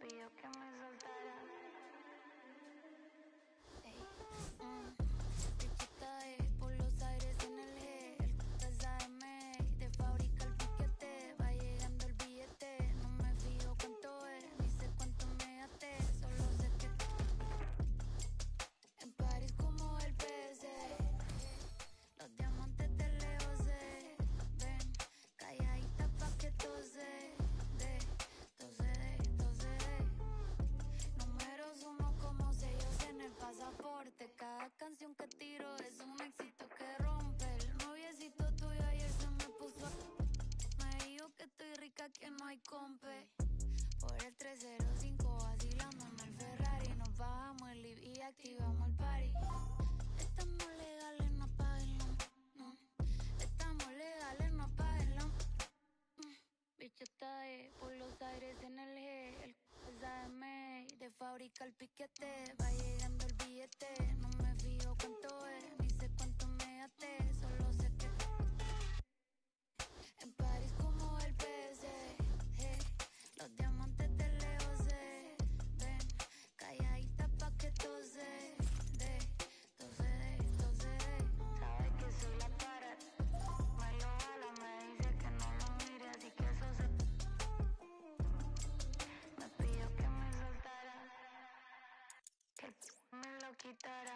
rápido que me. Compe. Por el 305 vacilando en el Ferrari. Nos bajamos el live y activamos el party. Estamos legales, no paguen no. Estamos legales, no paguen Bicho está de por los aires en el G, el KSM, de fábrica el piquete, va llegando el billete, no me fijo cuánto es, ni sé cuánto me gasté, me lo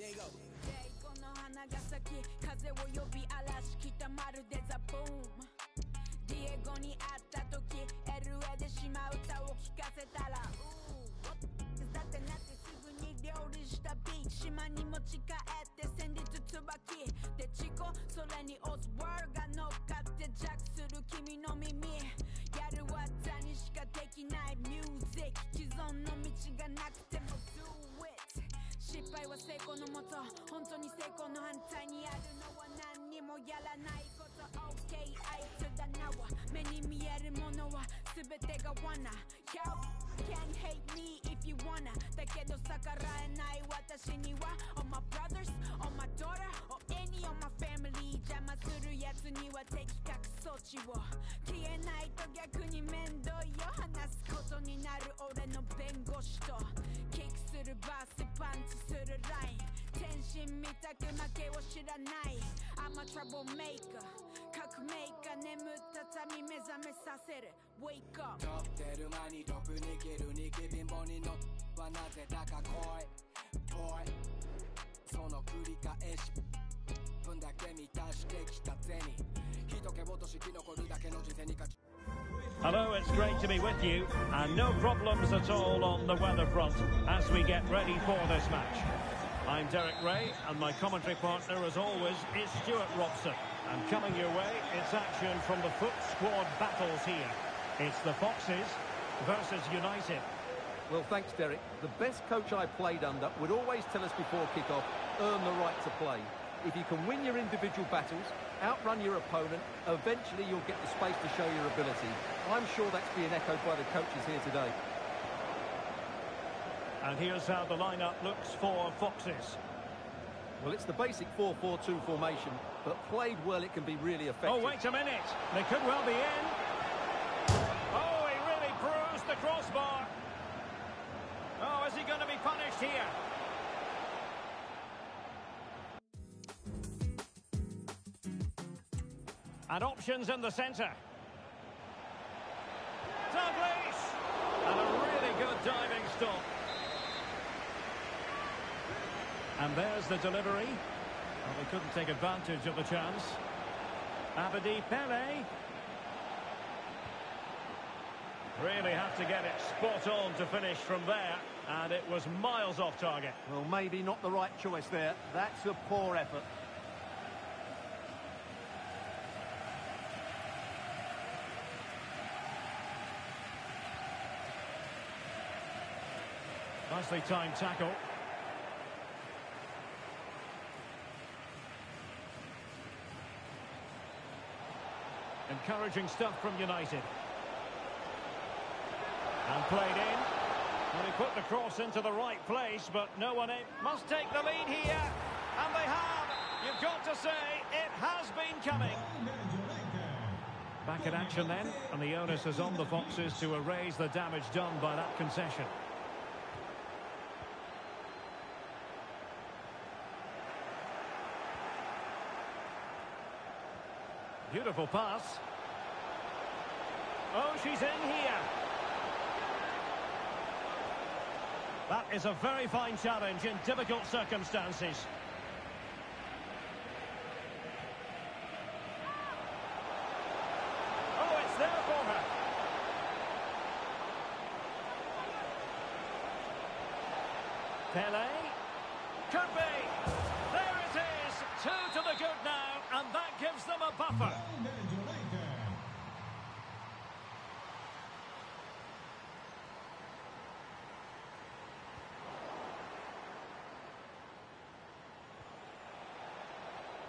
ででいこでこの花が咲き風を呼び嵐来たまるでザ・ブームディエゴに会った時 LA で島歌を聴かせたらうーだってなってすぐに料理したビーチ島に持ち帰って戦慄椿でチコそれにオズワールが乗っかってジャックする君の耳。やる技にしかできない。ミュージック既存の道がなくて。失敗は成功のもと。本当に成功の反対にあるのは何にもやらないこと。OK あいつだなは目に見えるものは全てが罠。Yo can't hate me if you wanna だけど逆らえない私には。All my brothers, all my daughter, or any of my family 邪魔するやつには。的確装置を。消えないと逆に面倒よ。話すことになる俺の弁護士と。するバースパンチするライン。天心みたく負けを知らない。I'm a troublemaker 革命家。眠った民目覚めさせる。Wake up う飛ってる間にトップに切るニキビンボに乗っはなぜだか来い。ボーイその繰り返し。分だけ満たしてきた銭。人気落とし生き残るだけの人生に勝ち Hello, it's great to be with you, and no problems at all on the weather front as we get ready for this match. I'm Derek Ray, and my commentary partner, as always, is Stuart Robson. And coming your way, it's action from the foot squad battles here. It's the Foxes versus United. Well, thanks, Derek. The best coach I played under would always tell us before kick-off, earn the right to play. If you can win your individual battles, outrun your opponent, eventually you'll get the space to show your ability. I'm sure that's being echoed by the coaches here today. And here's how the lineup looks for Foxes. Well, it's the basic 4-4-2 formation, but played well it can be really effective. Oh, wait a minute. They could well be in. Oh, he really bruised the crossbar. Oh, is he going to be punished here? And options in the centre. Douglas! And a really good diving stop. And there's the delivery. Well, they couldn't take advantage of the chance. Abedi Pele. Really have to get it spot on to finish from there. And it was miles off target. Well, maybe not the right choice there. That's a poor effort. Nicely timed tackle. Encouraging stuff from United. And played in. And he put the cross into the right place, but no one in. Must take the lead here. And they have. You've got to say, it has been coming. Back in action then, and the onus is on the Foxes to erase the damage done by that concession. Beautiful pass. Oh, she's in here. That is a very fine challenge in difficult circumstances.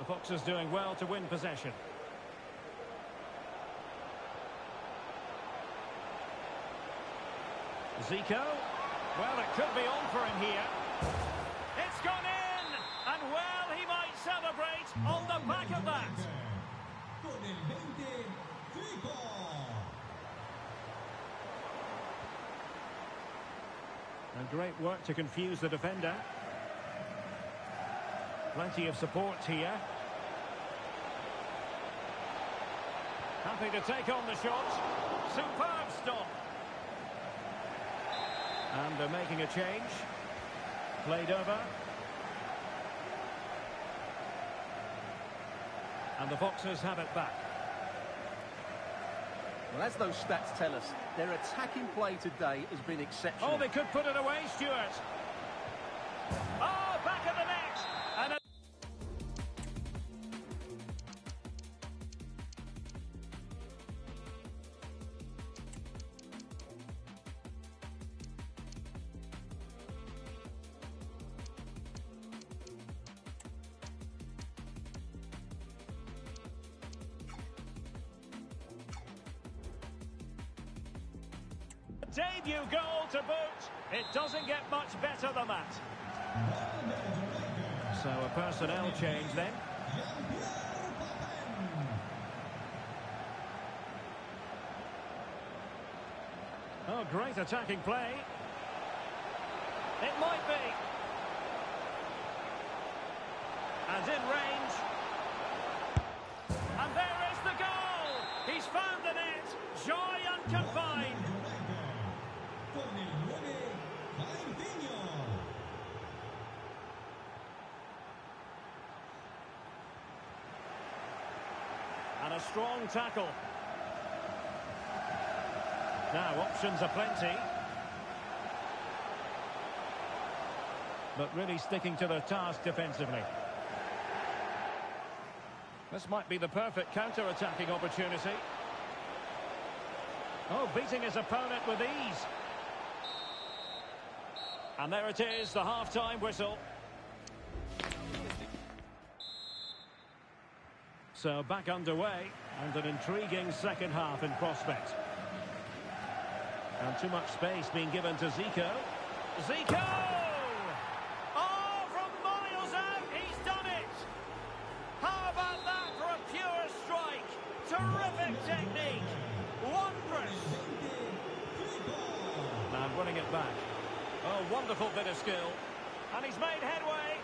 The Foxes doing well to win possession. Zico. Well, it could be on for him here. It's gone in! And well, he might celebrate on the back of that. Con el 20, Fico. And great work to confuse the defender. Plenty of support here. Happy to take on the shot. Superb stop. And they're making a change. Played over. And the Foxes have it back. Well, as those stats tell us, their attacking play today has been exceptional. Oh, they could put it away, Stuart. It doesn't get much better than that. So a personnel change then. Oh, great attacking play. It might be. And in range. Strong tackle. Now, options are plenty. But really sticking to the task defensively. This might be the perfect counter-attacking opportunity. Oh, beating his opponent with ease. And there it is, the half-time whistle. So back underway, and an intriguing second half in prospect. And too much space being given to Zico. Zico! Oh, from miles out, he's done it! How about that for a pure strike? Terrific technique! Winning it back. Oh, wonderful bit of skill. And he's made headway.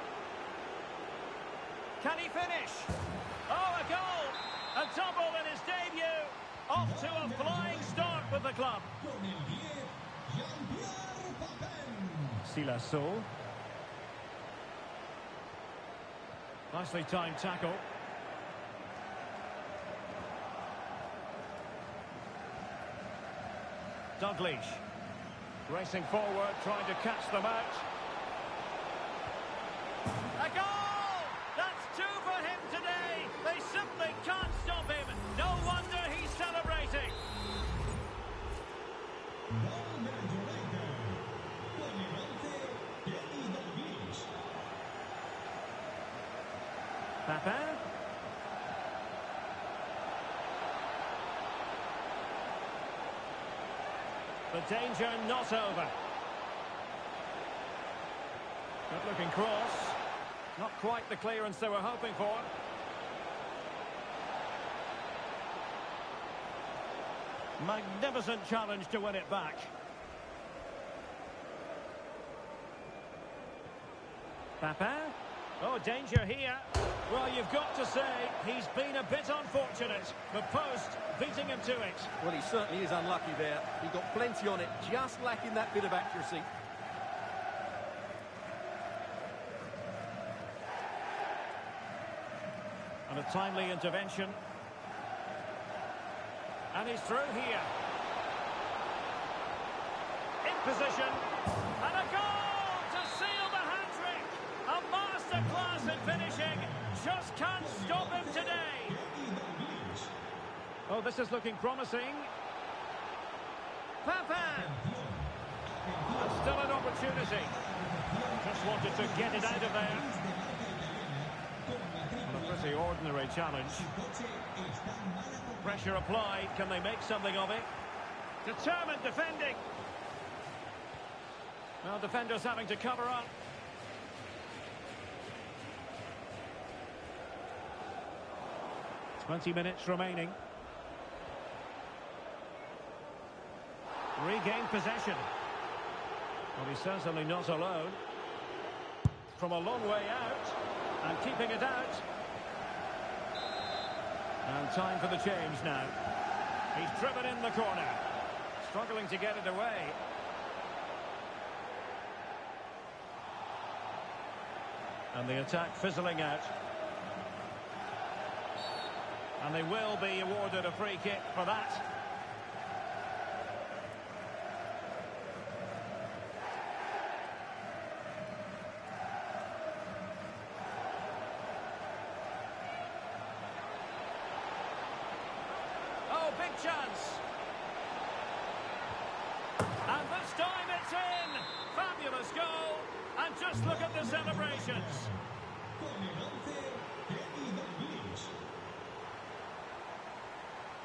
Can he finish? Oh, a goal! A double in his debut. Off to a flying start with the club. Con el 10, Jean-Pierre Papin. Silasso. Nicely timed tackle. Douglas. Racing forward, trying to catch them out. A goal! That's two for him today. They simply can't stop him. No wonder he's celebrating. Papa. The danger not over. Good looking cross. Not quite the clearance they were hoping for. Magnificent challenge to win it back. Papin. Oh, danger here. Well, you've got to say, he's been a bit unfortunate. The post beating him to it. Well, he certainly is unlucky there. He got plenty on it, just lacking that bit of accuracy. And a timely intervention. And he's through here. In position. And a goal to seal the hat-trick. A masterclass in finishing. Just can't stop him today. Oh, this is looking promising. Papin. And still an opportunity. Just wanted to get it out of there. Pretty ordinary challenge. Pressure applied. Can they make something of it? Determined defending. Well, defenders having to cover up. Twenty minutes remaining. Regain possession. Well, he's certainly not alone. From a long way out. And keeping it out. And time for the change now. He's driven in the corner. Struggling to get it away. And the attack fizzling out. And they will be awarded a free kick for that. Oh, big chance. And this time it's in. Fabulous goal. And just look at the celebrations.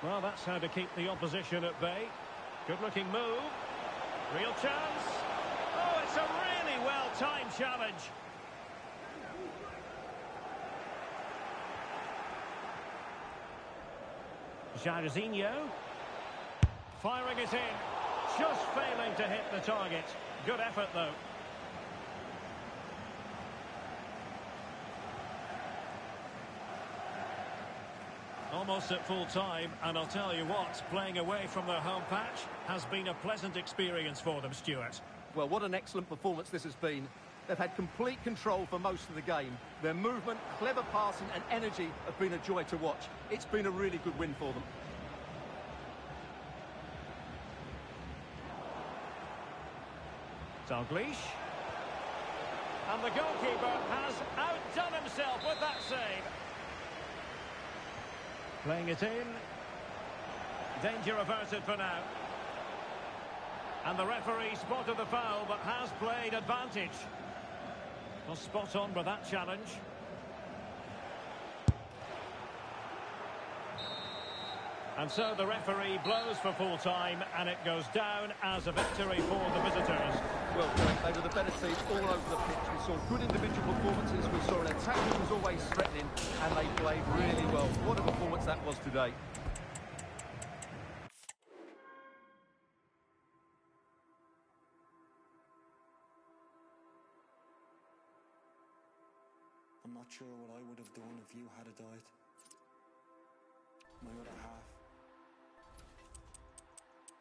Well, that's how to keep the opposition at bay. Good-looking move. Real chance. Oh, it's a really well-timed challenge. Jairzinho. Firing it in. Just failing to hit the target. Good effort, though. Almost at full time, and I'll tell you what, playing away from their home patch has been a pleasant experience for them, Stuart. Well, what an excellent performance this has been. They've had complete control for most of the game. Their movement, clever passing and energy have been a joy to watch. It's been a really good win for them. Dalglish. And the goalkeeper has outdone himself with that save. Playing it in. Danger averted for now. And the referee spotted the foul, but has played advantage. Well, spot on with that challenge. And so the referee blows for full time, and it goes down as a victory for the visitors. Well, they were the better team all over the pitch. We saw good individual performances. We saw an attack that was always threatening, and they played really well. What a performance that was today. I'm not sure what I would have done if you had died. My other half.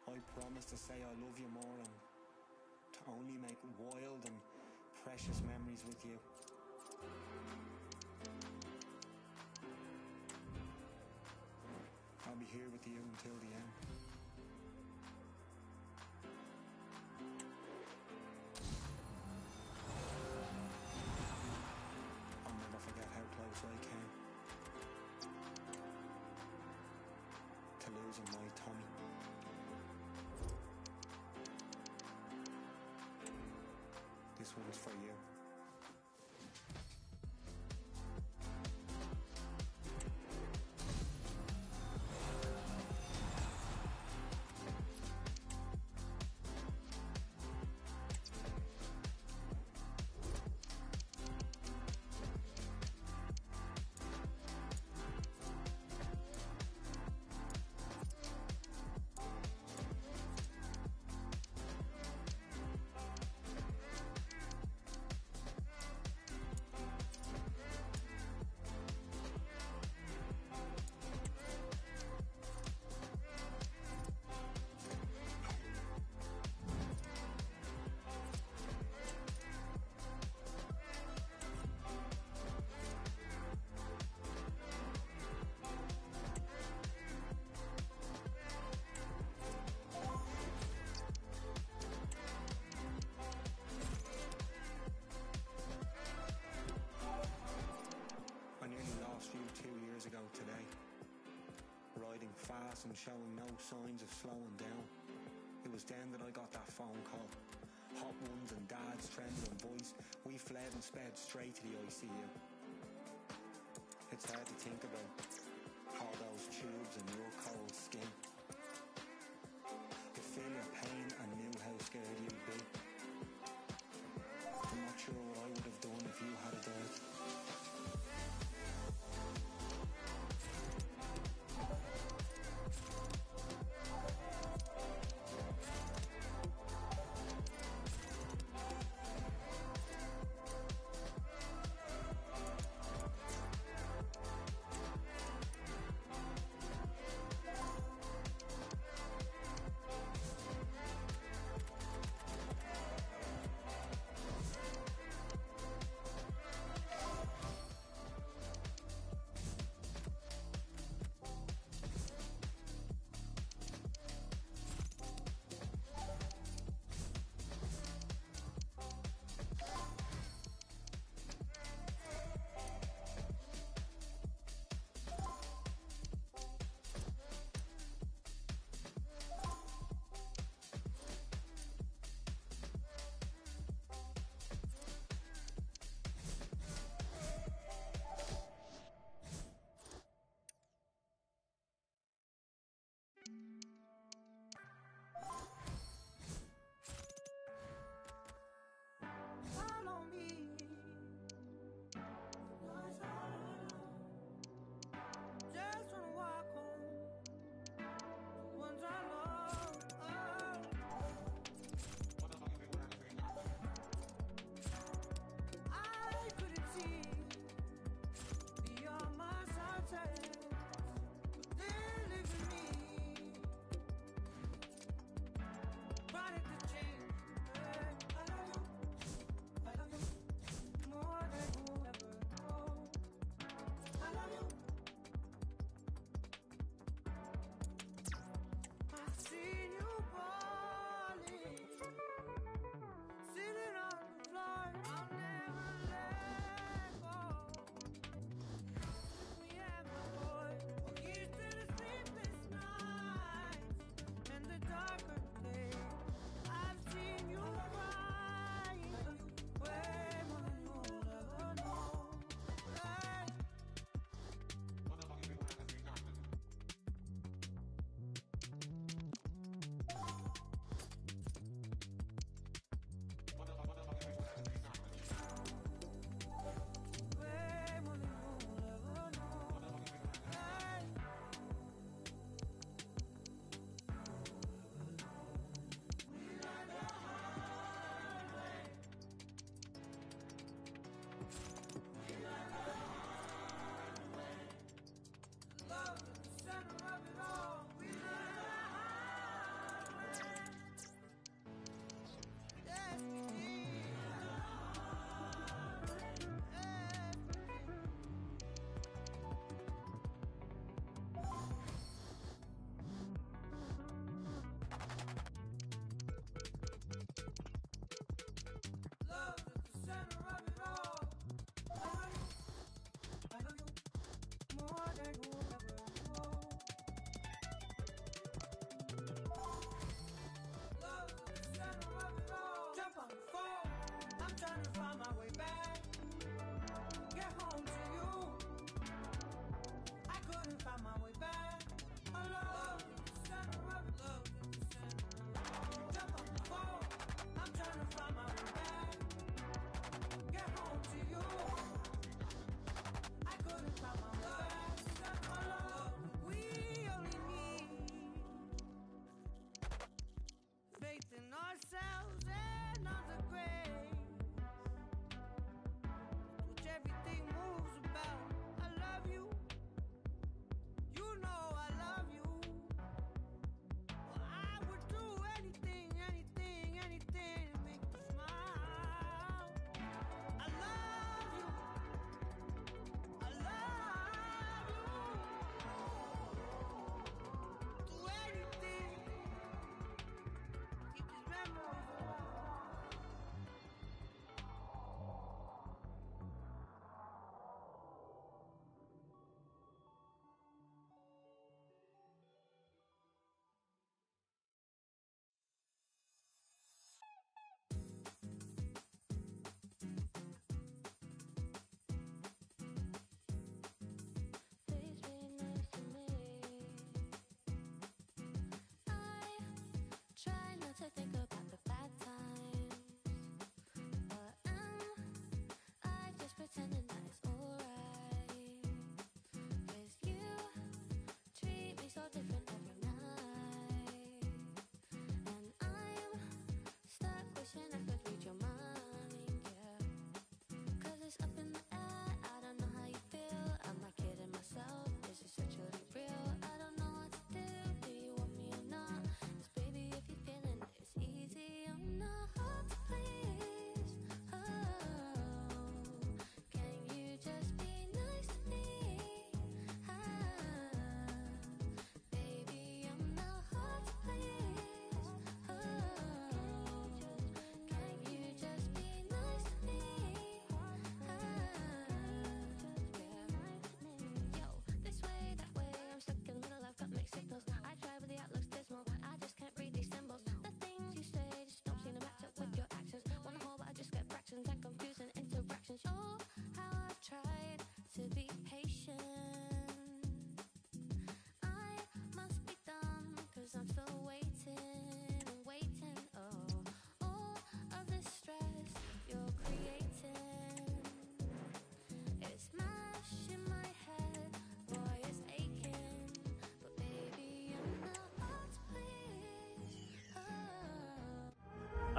I promise to say I love you more and only make wild and precious memories with you. I'll be here with you until the end. I'll never forget how close I came to losing my Tommy. This one's for you. Accelerating fast and showing no signs of slowing down. It was then that I got that phone call. Hot ones and dad's trembling voice. We fled and sped straight to the ICU. It's hard to think about all those tubes and your cold skin. To feel your pain and knew how scared you'd be. I'm not sure what I would have done if you had died. te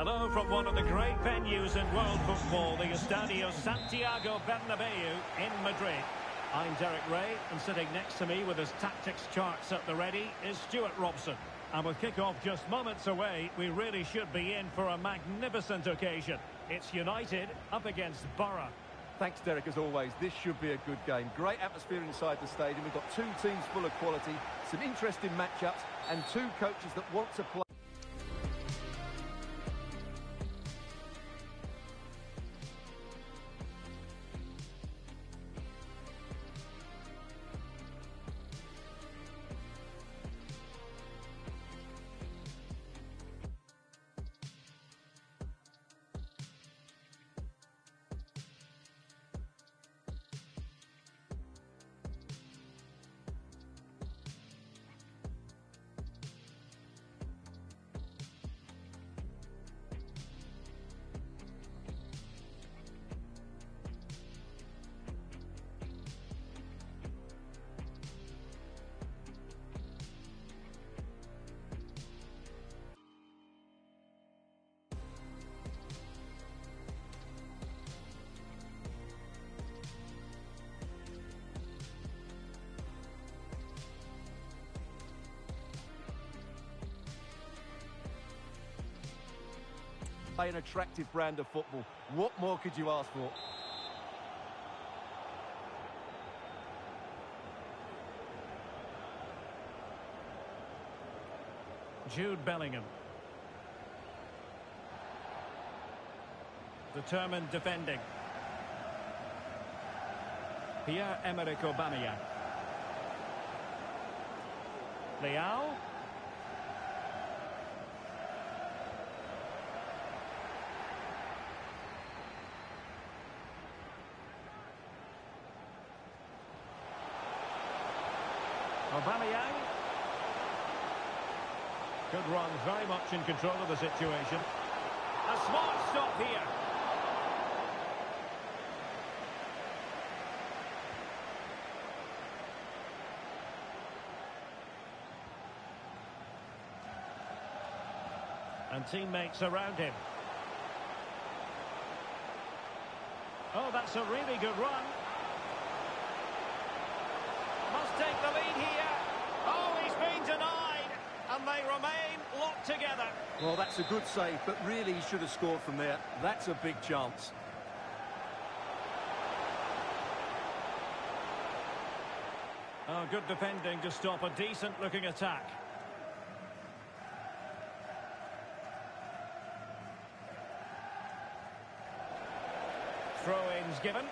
Hello from one of the great venues in world football, the Estadio Santiago Bernabeu in Madrid. I'm Derek Ray, and sitting next to me with his tactics charts at the ready is Stuart Robson. And with kick-off just moments away, we really should be in for a magnificent occasion. It's United up against Borough. Thanks, Derek, as always. This should be a good game. Great atmosphere inside the stadium. We've got two teams full of quality, some interesting matchups, and two coaches that want to play. Play an attractive brand of football. What more could you ask for? Jude Bellingham. Determined defending. Pierre-Emerick Aubameyang. Leao. Aubameyang. Good run, very much in control of the situation. A smart stop here. And teammates around him. Oh, that's a really good run. Must take the lead here. Oh, he's been denied. And they together. Well, that's a good save, but really he should have scored from there. That's a big chance. Oh, good defending to stop a decent-looking attack. Throw-ins given.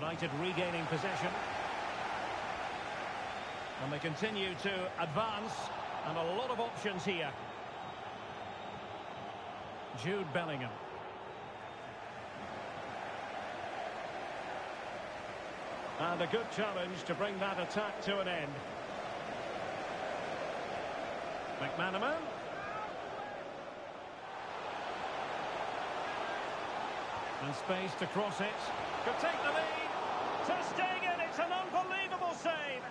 United regaining possession. And they continue to advance. And a lot of options here. Jude Bellingham. And a good challenge to bring that attack to an end. McManaman. And space to cross it. Could take the lead. Ter Stegen, it's an unbelievable save.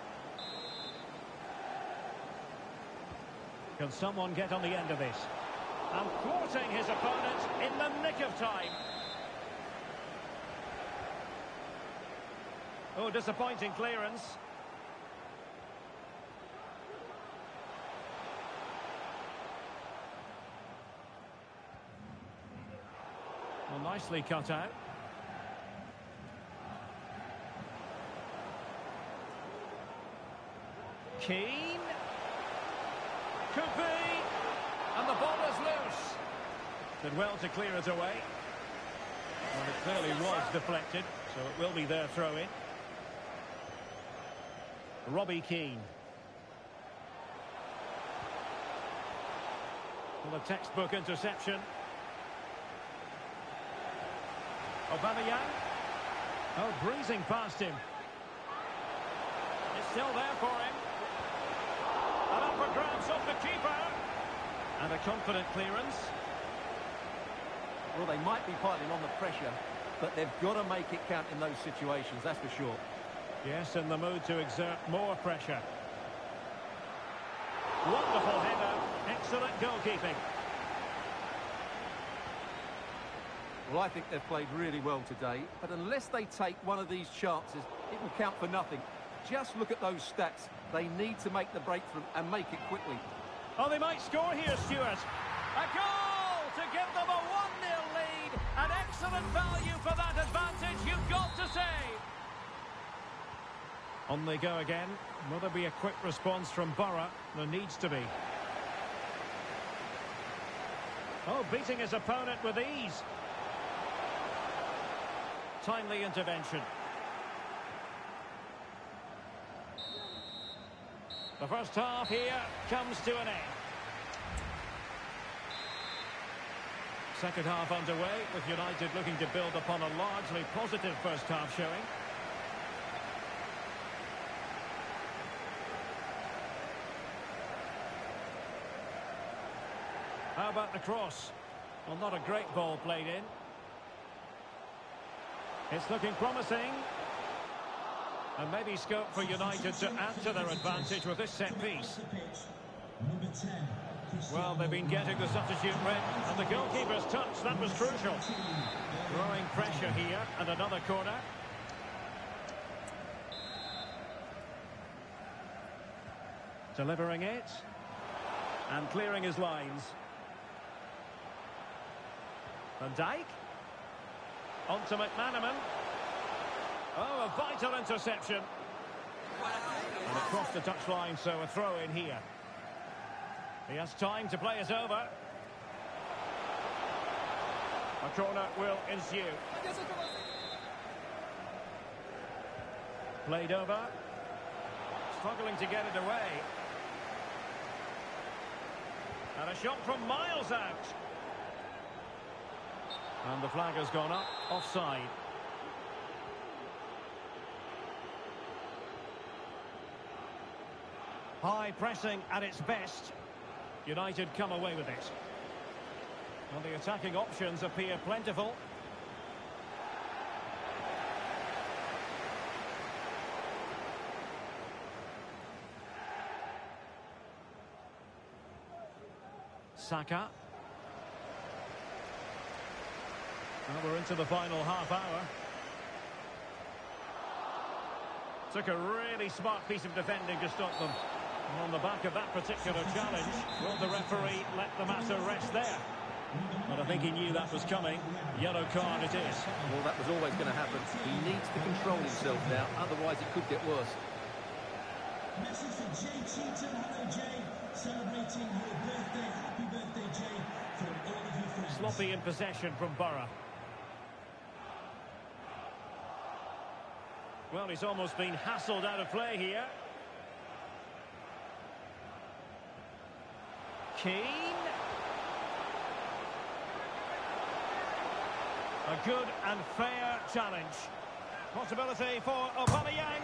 Can someone get on the end of this? And thwarting his opponent in the nick of time. Oh, disappointing clearance. Well, nicely cut out. Keane. Could be. And the ball is loose. Did well to clear it away. Well, it clearly was deflected, so it will be their throw-in. Robbie Keane. Well, a textbook interception. Aubameyang. Oh, breezing past him. It's still there for him. Grabs off the keeper. And a confident clearance. Well, they might be piling on the pressure, but they've got to make it count in those situations, that's for sure. Yes, in the mood to exert more pressure. Wonderful header. Excellent goalkeeping. Well, I think they've played really well today, but unless they take one of these chances, it will count for nothing. Just look at those stats. They need to make the breakthrough and make it quickly. Oh, they might score here, Stuart. A goal to give them a 1-0 lead. An excellent value for that advantage, you've got to say. On they go again. Will there be a quick response from Borough? There needs to be. Oh, beating his opponent with ease. Timely intervention. The first half here comes to an end. Second half underway with United looking to build upon a largely positive first half showing. How about the cross? Well, not a great ball played in. It's looking promising. And maybe scope for United to add to their advantage with this set piece. Well, they've been getting the substitute red, and the goalkeeper's touch, that was crucial. Growing pressure here, and another corner. Delivering it. And clearing his lines. Van Dijk. On to McManaman. Oh, a vital interception. And across the touchline, so a throw in here. He has time to play it over. A corner will ensue. Played over. Struggling to get it away. And a shot from miles out. And the flag has gone up, offside. High pressing at its best. United come away with it. And the attacking options appear plentiful. Saka. Now we're into the final half hour. Took a really smart piece of defending to stop them. And on the back of that particular challenge, will the referee let the matter rest there? But I think he knew that was coming. Yellow card it is. Well, that was always going to happen. He needs to control himself now, otherwise it could get worse. Message for Jay Cheatham. Hello, Jay. Celebrating your birthday. Happy birthday, Jay, from all of your friends. Sloppy in possession from Borough. Well, he's almost been hassled out of play here. Keane. A good and fair challenge. Possibility for Aubameyang.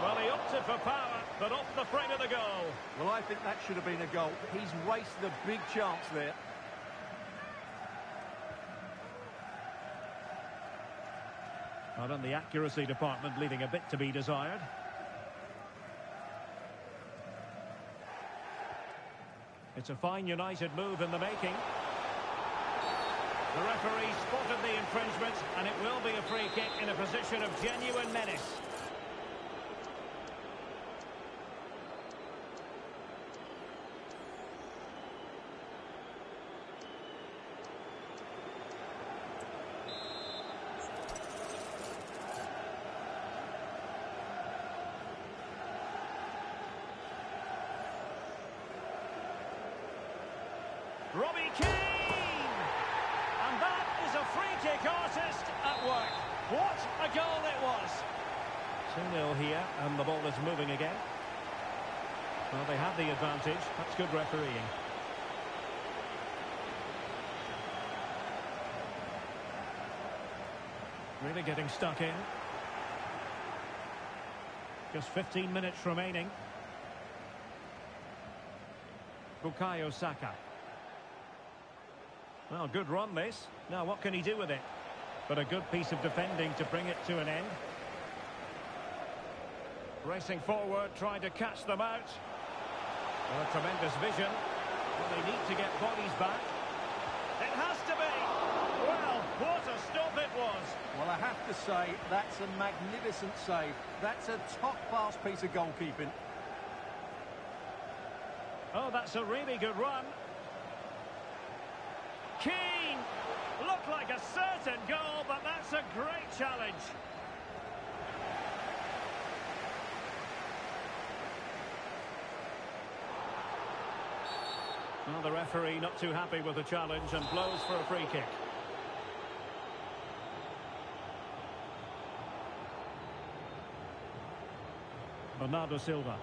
Well, he opted for power, but off the frame of the goal. Well, I think that should have been a goal. He's wasted a big chance there. Not in the accuracy department, leaving a bit to be desired. It's a fine United move in the making. The referee spotted the infringement, and it will be a free kick in a position of genuine menace. Robbie Keane! And that is a free kick artist at work. What a goal it was! 2-0 here, and the ball is moving again. Well, they have the advantage. That's good refereeing. Really getting stuck in. Just 15 minutes remaining. Bukayo Saka. Well, good run this. Now, what can he do with it? But a good piece of defending to bring it to an end. Racing forward, trying to catch them out. Well, a tremendous vision. Well, they need to get bodies back. It has to be. Well, what a stop it was. Well, I have to say, that's a magnificent save. That's a top-class piece of goalkeeping. Oh, that's a really good run. Keane! Looked like a certain goal, but that's a great challenge. Well, the referee not too happy with the challenge and blows for a free kick. Bernardo Silva.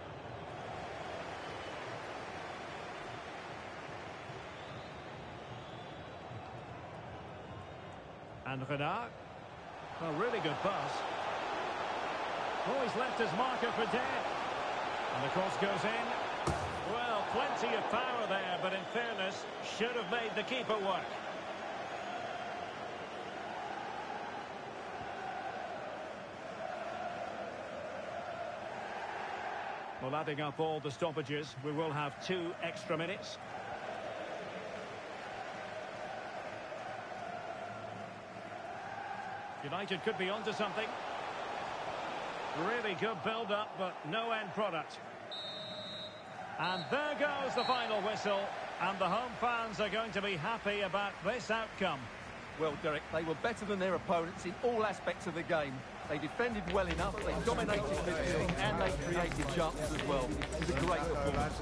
And Renard. A really good pass. Oh, he's left his marker for dead. And the cross goes in. Plenty of power there, but in fairness, should have made the keeper work. Well, adding up all the stoppages, we will have two extra minutes. United could be onto something. Really good build-up, but no end product. And there goes the final whistle. And the home fans are going to be happy about this outcome. Well, Derek, they were better than their opponents in all aspects of the game. They defended well enough, they dominated the midfield, and they created chances as well. It was a great performance.